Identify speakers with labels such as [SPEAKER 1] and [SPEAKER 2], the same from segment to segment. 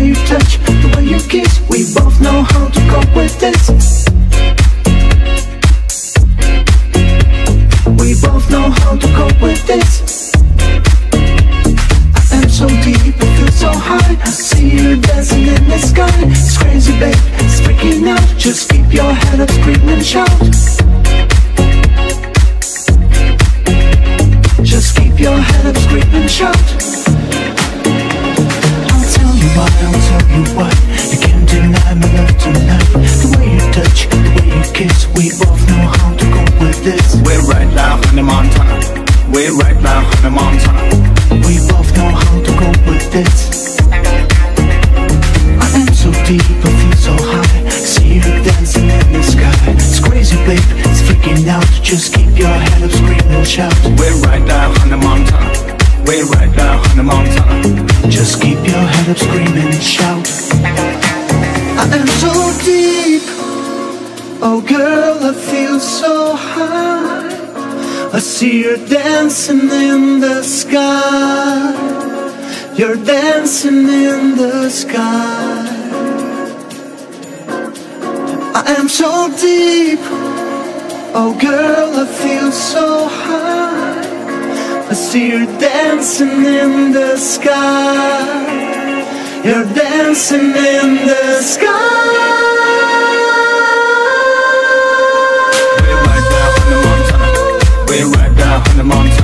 [SPEAKER 1] way you touch, the way you kiss We both know how to cope with this. dancing in the sky. I am so deep. Oh, girl, I feel so high. I see you dancing in the sky. You're dancing in the sky.
[SPEAKER 2] We're right down on the mountain. We're down on the
[SPEAKER 3] mountain.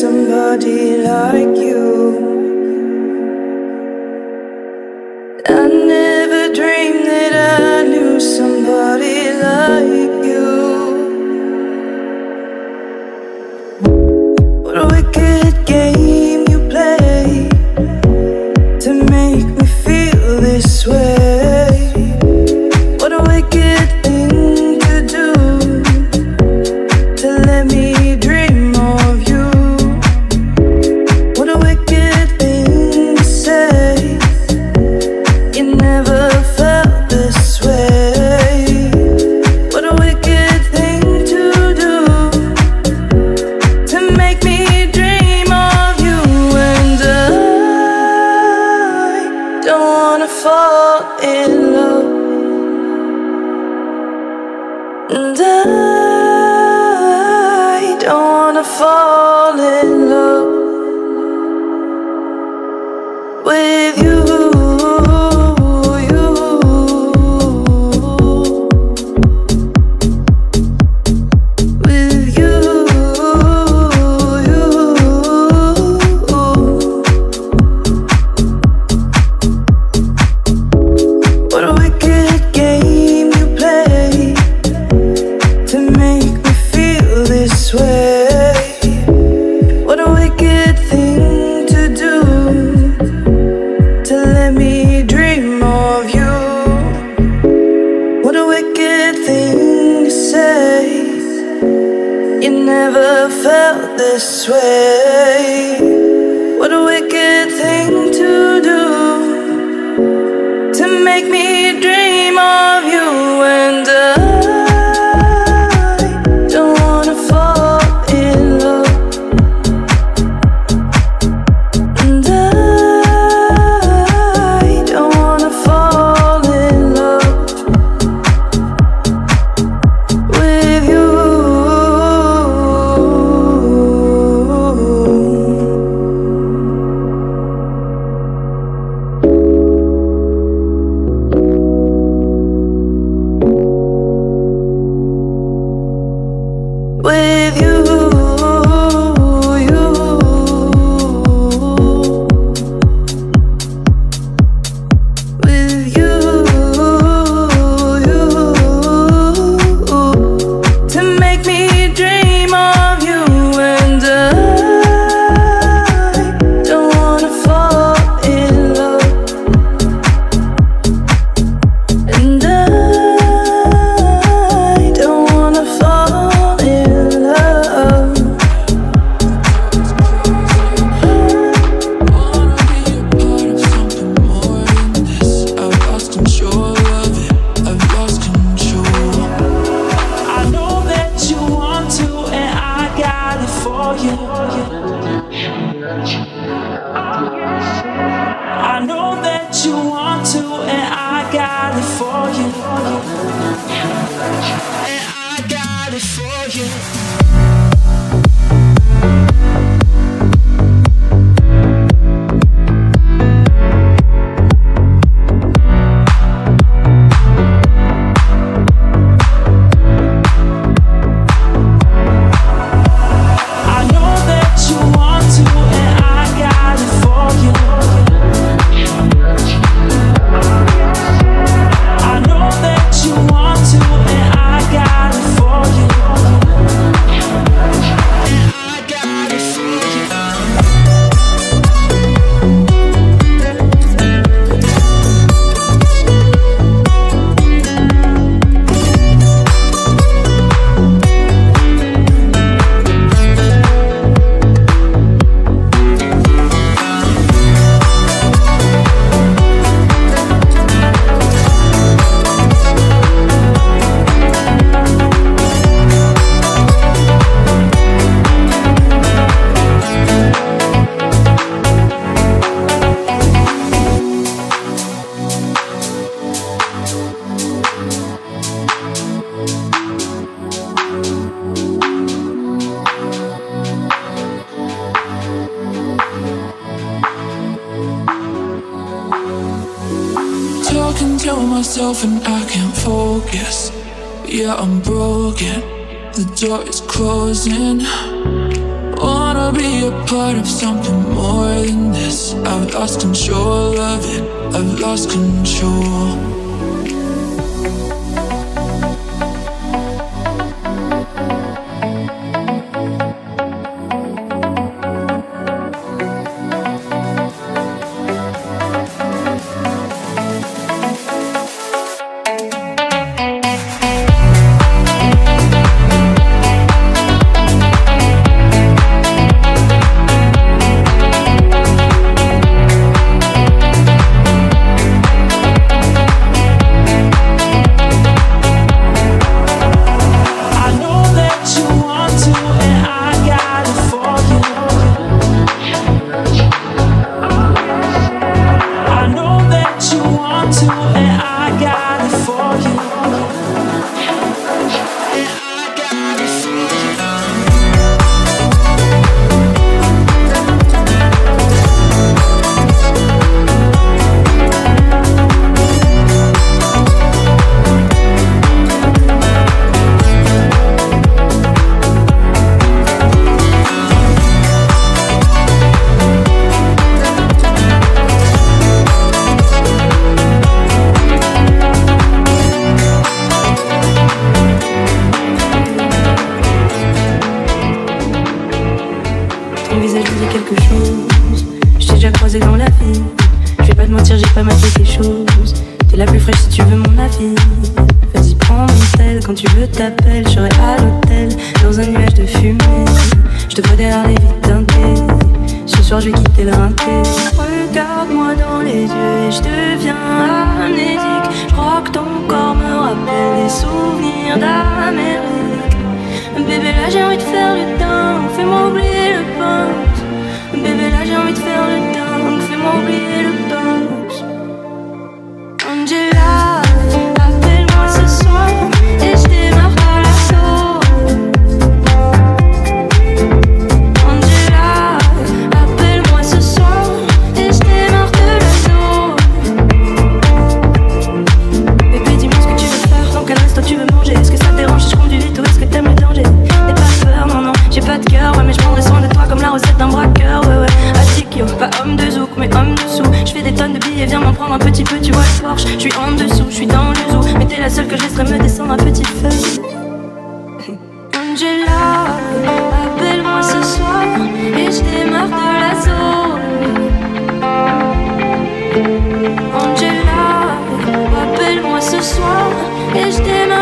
[SPEAKER 3] somebody like you. I never dreamed that I knew somebody like you.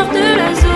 [SPEAKER 4] de la zone.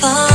[SPEAKER 4] fall